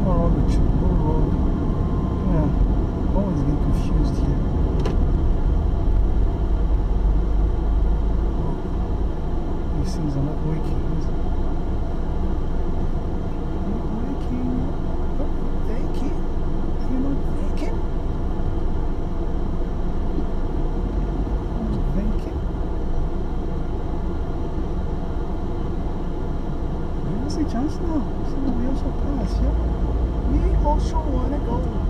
I'm on the Chippewa Road. Yeah, always get confused here. These things are not waking. is it? Not working. Not. You're not working. Not working. There's a chance now. Somebody else also pass, yeah. We also want to go.